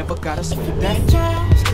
never gotta sweat that. be